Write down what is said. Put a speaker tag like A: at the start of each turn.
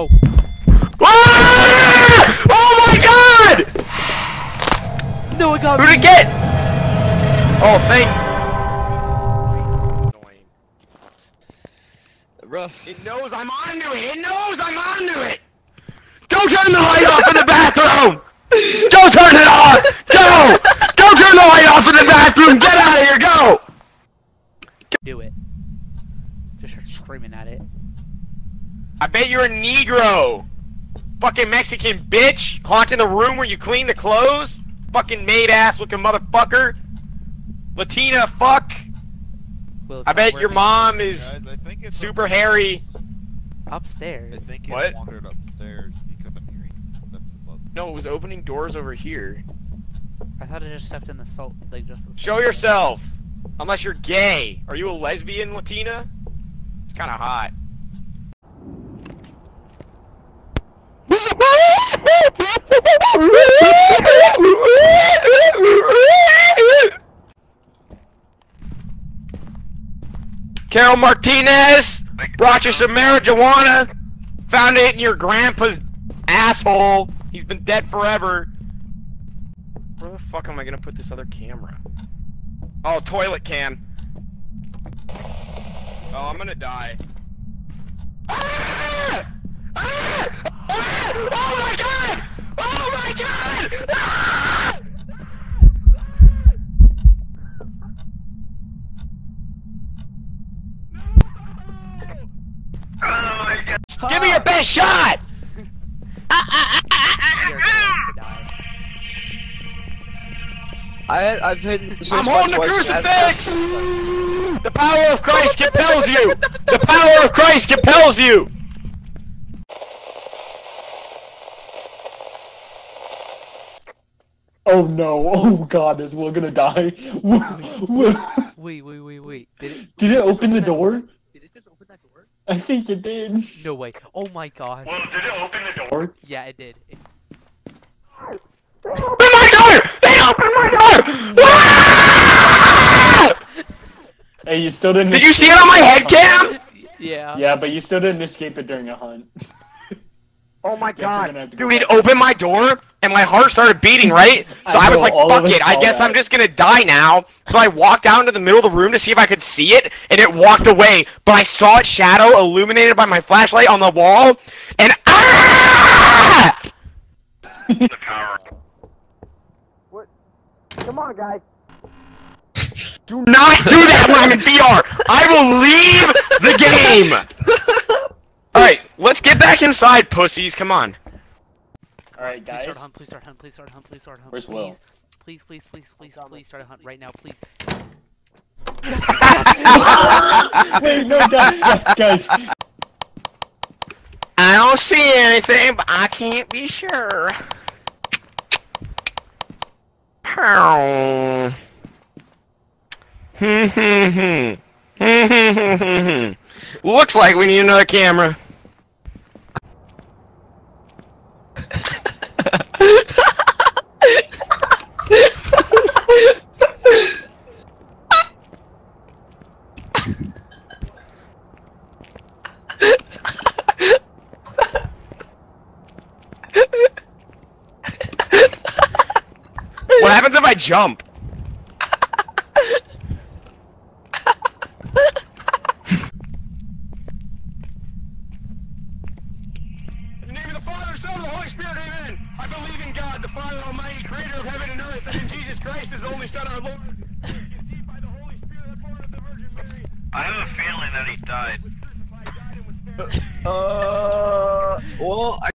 A: Oh.
B: Ah! Oh my god!
A: No, it got
B: Who
A: me.
B: did it get? Oh, thank.
C: Rough.
B: It knows I'm onto it. It knows I'm onto it. Go turn the light off in the bathroom. Go turn it off. Go. Go turn the light off in the bathroom. Get out of here. Go.
A: Do it. Just start screaming at it.
B: I bet you're a Negro. Fucking Mexican bitch haunting the room where you clean the clothes. Fucking maid ass looking motherfucker. Latina fuck.
A: Will, it's
B: I bet your mom is
D: Guys, I think
B: super hairy.
A: upstairs.
D: I think it
B: What?
D: wandered upstairs because I'm hearing footsteps above.
B: No, it was opening doors over here.
A: I thought it just stepped in the salt, like just. The
B: Show yourself. Unless you're gay. Are you a lesbian, Latina? It's kind of hot. Carol Martinez brought you some marijuana. Found it in your grandpa's asshole. He's been dead forever. Where the fuck am I gonna put this other camera? Oh, toilet can. Oh, I'm gonna die. Ah! Ah! Ah! Oh my god! Oh my god! Give me your best shot!
A: You're going to die.
C: I I've hit the
B: I'm holding the
C: twice, and
B: crucifix! The power of Christ compels you! The power of Christ compels you!
E: Oh no! Oh god, is we're gonna die? Will, Will,
A: Wait, wait, wait, wait. Did it?
E: did it open the
A: that
E: door?
A: Did it just open that door?
E: I think it did.
A: No way. Oh my god.
B: Well, did it open the door?
A: Yeah, it did. It-
B: Open my door! They opened my door!
E: Hey, you still didn't.
B: Did you see it on my head cam?
A: yeah.
E: Yeah, but you still didn't escape it during a hunt.
B: Oh my
E: god. we're gonna have go
B: Dude, it opened my door and my heart started beating, right? So
E: I
B: I, was like, fuck it, I guess
E: that.
B: I'm just gonna die now. So I walked down to the middle of the room to see if I could see it, and it walked away. But I saw its shadow illuminated by my flashlight on the wall, and ah!
F: Come on, guys.
B: Do not do that when I'm in VR. I will leave the game. All right, let's get back inside, pussies. Come on.
E: Alright,
A: Please
E: guys.
A: start a hunt. Please start a hunt. Please start a hunt. Please start a hunt.
E: Where's
A: please.
E: Will?
A: Please, please, please, please, please start a hunt right now, please.
E: Wait, no, guys, guys, guys.
B: I don't see anything, but I can't be sure. Hmm, hmm, hmm, hmm, hmm. Looks like we need another camera. What happens if I jump? In the name of the Father, Son, and the Holy Spirit, amen. I believe in God, the Father Almighty, creator of heaven and earth, and in Jesus Christ, his only Son, our Lord. conceived by the Holy Spirit, born of the Virgin Mary.
G: I have a feeling that he died.
B: was crucified, died, and was buried.
C: Uh, well, I